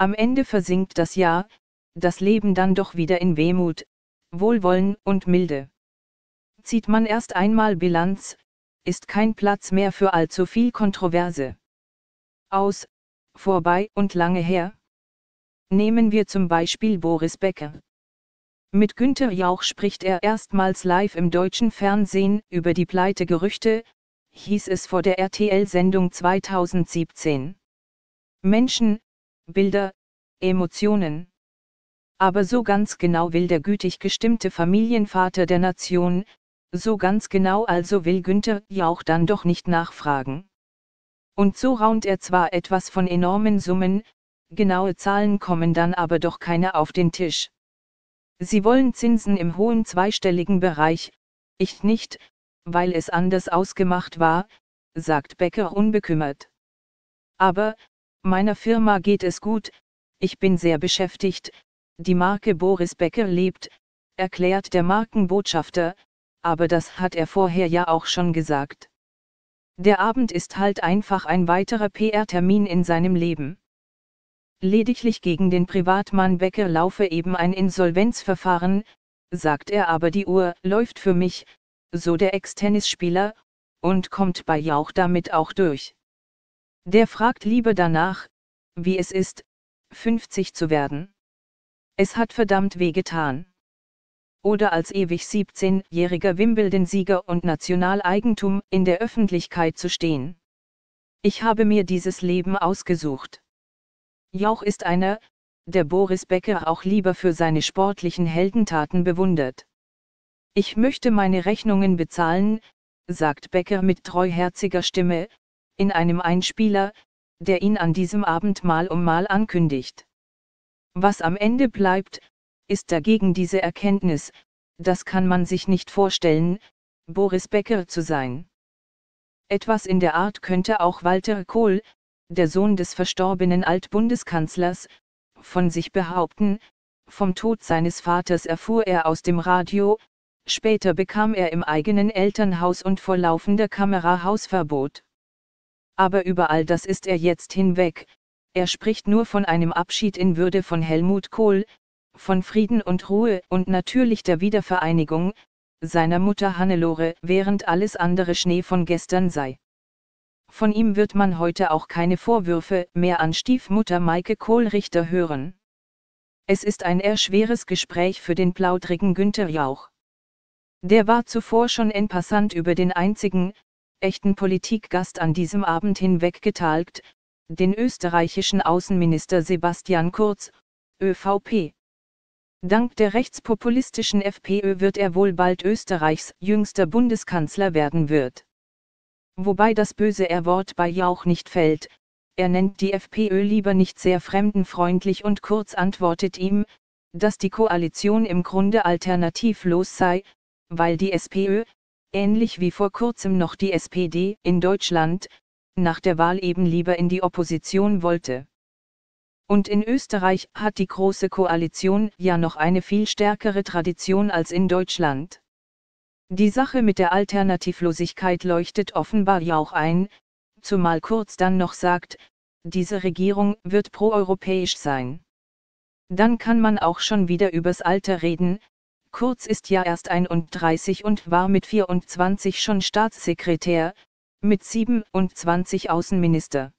Am Ende versinkt das Jahr, das Leben dann doch wieder in Wehmut, Wohlwollen und Milde. Zieht man erst einmal Bilanz, ist kein Platz mehr für allzu viel Kontroverse. Aus, vorbei und lange her? Nehmen wir zum Beispiel Boris Becker. Mit Günter Jauch spricht er erstmals live im deutschen Fernsehen über die Pleite-Gerüchte, hieß es vor der RTL-Sendung 2017. Menschen, Bilder, Emotionen. Aber so ganz genau will der gütig gestimmte Familienvater der Nation, so ganz genau also will Günther Jauch dann doch nicht nachfragen. Und so raunt er zwar etwas von enormen Summen, genaue Zahlen kommen dann aber doch keine auf den Tisch. Sie wollen Zinsen im hohen zweistelligen Bereich, ich nicht, weil es anders ausgemacht war, sagt Becker unbekümmert. Aber, meiner Firma geht es gut, ich bin sehr beschäftigt, die Marke Boris Becker lebt, erklärt der Markenbotschafter, aber das hat er vorher ja auch schon gesagt. Der Abend ist halt einfach ein weiterer PR-Termin in seinem Leben. Lediglich gegen den Privatmann Becker laufe eben ein Insolvenzverfahren, sagt er aber die Uhr läuft für mich, so der Ex-Tennisspieler, und kommt bei Jauch damit auch durch. Der fragt lieber danach, wie es ist, 50 zu werden. Es hat verdammt wehgetan. Oder als ewig 17-jähriger Wimbledon-Sieger und Nationaleigentum in der Öffentlichkeit zu stehen. Ich habe mir dieses Leben ausgesucht. Jauch ist einer, der Boris Becker auch lieber für seine sportlichen Heldentaten bewundert. Ich möchte meine Rechnungen bezahlen, sagt Becker mit treuherziger Stimme, in einem Einspieler, der ihn an diesem Abend mal um mal ankündigt. Was am Ende bleibt, ist dagegen diese Erkenntnis, das kann man sich nicht vorstellen, Boris Becker zu sein. Etwas in der Art könnte auch Walter Kohl, der Sohn des verstorbenen Altbundeskanzlers, von sich behaupten, vom Tod seines Vaters erfuhr er aus dem Radio, später bekam er im eigenen Elternhaus und vor laufender Kamera Hausverbot. Aber über all das ist er jetzt hinweg, er spricht nur von einem Abschied in Würde von Helmut Kohl, von Frieden und Ruhe und natürlich der Wiedervereinigung, seiner Mutter Hannelore, während alles andere Schnee von gestern sei. Von ihm wird man heute auch keine Vorwürfe mehr an Stiefmutter Maike Kohlrichter hören. Es ist ein eher schweres Gespräch für den plaudrigen Günther Jauch. Der war zuvor schon en passant über den einzigen, echten Politikgast an diesem Abend hinweggetalgt, den österreichischen Außenminister Sebastian Kurz, ÖVP. Dank der rechtspopulistischen FPÖ wird er wohl bald Österreichs jüngster Bundeskanzler werden wird. Wobei das böse R-Wort bei Jauch nicht fällt, er nennt die FPÖ lieber nicht sehr fremdenfreundlich und kurz antwortet ihm, dass die Koalition im Grunde alternativlos sei, weil die SPÖ, ähnlich wie vor kurzem noch die SPD in Deutschland, nach der Wahl eben lieber in die Opposition wollte. Und in Österreich hat die Große Koalition ja noch eine viel stärkere Tradition als in Deutschland. Die Sache mit der Alternativlosigkeit leuchtet offenbar ja auch ein, zumal Kurz dann noch sagt, diese Regierung wird proeuropäisch sein. Dann kann man auch schon wieder übers Alter reden, Kurz ist ja erst 31 und war mit 24 schon Staatssekretär, mit 27 Außenminister.